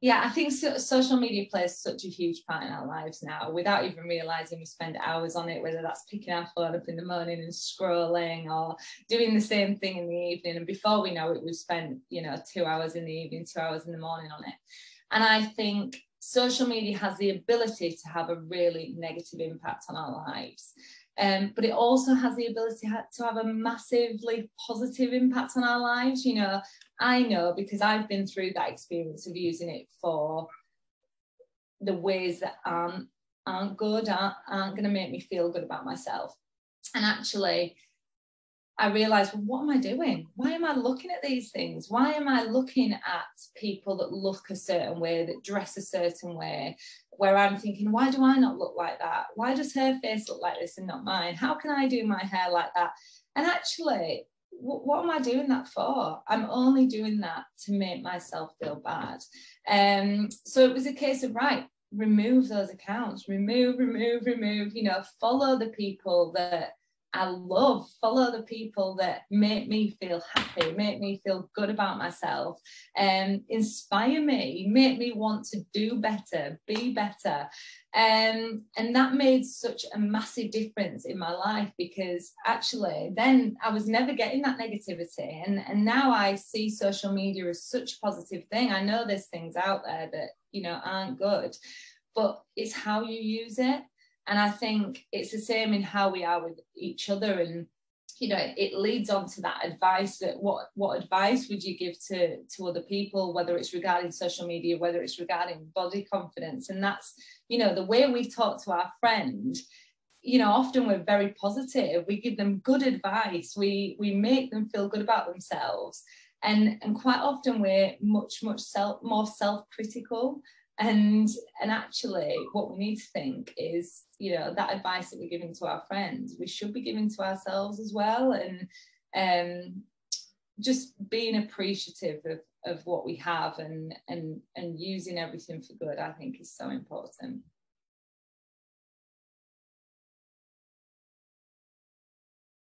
yeah, I think so, social media plays such a huge part in our lives now without even realizing we spend hours on it, whether that's picking our phone up in the morning and scrolling or doing the same thing in the evening. And before we know it, we've spent, you know, two hours in the evening, two hours in the morning on it. And I think social media has the ability to have a really negative impact on our lives. Um, but it also has the ability to have a massively positive impact on our lives. You know, I know because I've been through that experience of using it for the ways that aren't aren't good, aren't, aren't going to make me feel good about myself. And actually, I realized, well, what am I doing? Why am I looking at these things? Why am I looking at people that look a certain way, that dress a certain way, where I'm thinking, why do I not look like that? Why does her face look like this and not mine? How can I do my hair like that? And actually, what, what am I doing that for? I'm only doing that to make myself feel bad. Um, so it was a case of right, remove those accounts, remove, remove, remove, you know, follow the people that I love follow the people that make me feel happy, make me feel good about myself, and um, inspire me, make me want to do better, be better. Um, and that made such a massive difference in my life because actually then I was never getting that negativity. And, and now I see social media as such a positive thing. I know there's things out there that, you know, aren't good, but it's how you use it. And I think it's the same in how we are with each other. And, you know, it leads on to that advice that what, what advice would you give to, to other people, whether it's regarding social media, whether it's regarding body confidence. And that's, you know, the way we talk to our friend you know often we're very positive we give them good advice we we make them feel good about themselves and and quite often we're much much self more self-critical and and actually what we need to think is you know that advice that we're giving to our friends we should be giving to ourselves as well. And um just being appreciative of of what we have and and and using everything for good i think is so important